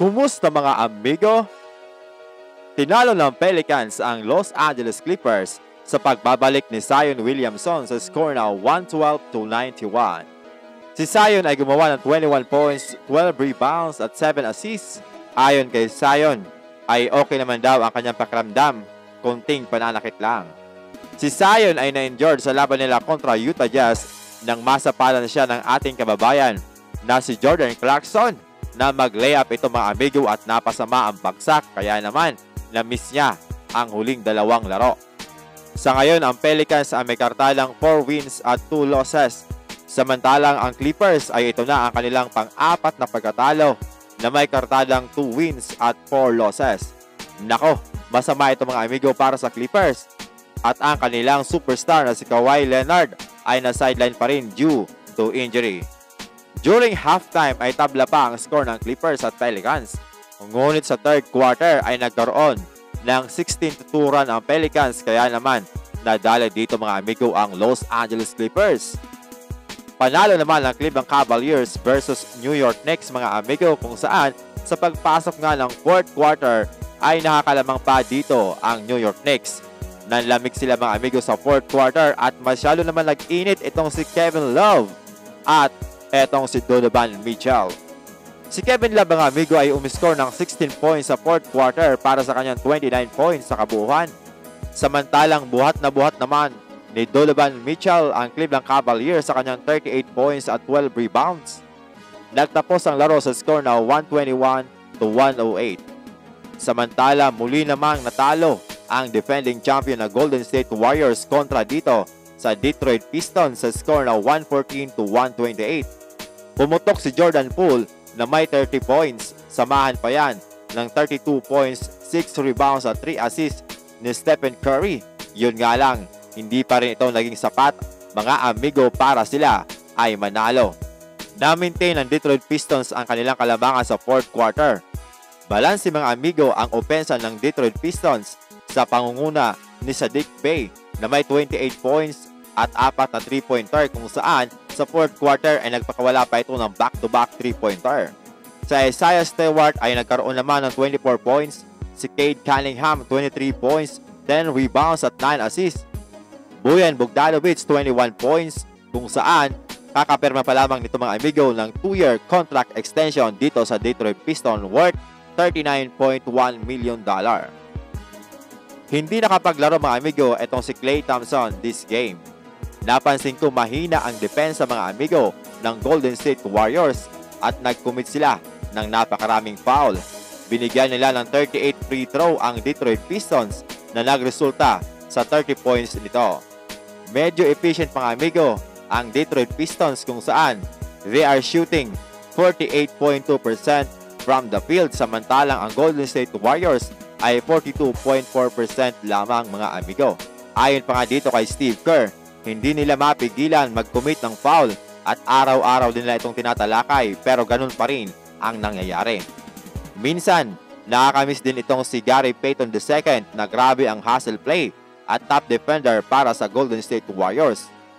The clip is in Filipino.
Kumusta mga amigo? Tinalo ng Pelicans ang Los Angeles Clippers sa pagbabalik ni Zion Williamson sa score na 112 to 91. Si Zion ay gumawa ng 21 points, 12 rebounds at 7 assists. Ayon kay Zion, ay okay naman daw ang kanyang pakiramdam, konting pananakit lang. Si Zion ay na-injured sa laban nila kontra Utah Jazz nang masapalan siya ng ating kababayan na si Jordan Clarkson na mag-layup ito mga amigo at napasama ang bagsak kaya naman na-miss niya ang huling dalawang laro. Sa ngayon, ang Pelicans ay may kartalang 4 wins at 2 losses. Samantalang ang Clippers ay ito na ang kanilang pang-apat na pagkatalo na may kartalang 2 wins at 4 losses. Nako, masama ito mga amigo para sa Clippers. At ang kanilang superstar na si Kawhi Leonard ay na-sideline pa rin due to injury. During halftime ay tabla pa ang score ng Clippers at Pelicans. Ngunit sa third quarter ay nagkaroon ng 16 to 2 run ang Pelicans kaya naman nadala dito mga amigo ang Los Angeles Clippers. Panalo naman ang Cleveland Cavaliers versus New York Knicks mga amigo kung saan sa pagpasok nga ng fourth quarter ay nakakalamang pa dito ang New York Knicks. Nanlamig sila mga amigo sa fourth quarter at masyado naman nag-init itong si Kevin Love at etong si Donovan Mitchell. Si Kevin Love mga amigo ay umiscore ng 16 points sa fourth quarter para sa kanyang 29 points sa kabuuan. Samantalang buhat na buhat naman ni Donovan Mitchell ang Cleveland Cavaliers sa kanyang 38 points at 12 rebounds. Nagtapos ang laro sa score na 121 to 108. Samantala muli namang natalo ang defending champion na Golden State Warriors kontra dito sa Detroit Pistons sa score na 114 to 128. Pumutok si Jordan Poole na may 30 points. Samahan pa yan ng 32 points, 6 rebounds at 3 assists ni Stephen Curry. Yun nga lang, hindi pa rin ito naging sapat mga amigo para sila ay manalo. Na-maintain ng Detroit Pistons ang kanilang kalabangan sa fourth quarter. Balansi mga amigo ang opensa ng Detroit Pistons sa pangunguna ni Sadiq Bey na may 28 points at apat na 3-pointer kung saan sa fourth quarter ay nagpakawala pa ito ng back-to-back 3-pointer. Sa Isaiah Stewart ay nagkaroon naman ng 24 points, si Cade Cunningham 23 points, 10 rebounds at 9 assists. Boyan Bogdanovic 21 points kung saan kakapirma pa lamang nito mga amigo ng 2-year contract extension dito sa Detroit Pistons worth 39.1 million dollar. Hindi nakapaglaro mga amigo itong si Klay Thompson this game. Napansin ko mahina ang depensa mga amigo ng Golden State Warriors at nag-commit sila ng napakaraming foul. Binigyan nila ng 38 free throw ang Detroit Pistons na nagresulta sa 30 points nito. Medyo efficient mga amigo ang Detroit Pistons kung saan they are shooting 48.2% from the field samantalang ang Golden State Warriors ay 42.4% lamang mga amigo. Ayon pa nga dito kay Steve Kerr, hindi nila mapigilan mag-commit ng foul at araw-araw din nila itong tinatalakay pero ganun pa rin ang nangyayari. Minsan, nakakamiss din itong si Gary Payton II na grabe ang hustle play at top defender para sa Golden State Warriors.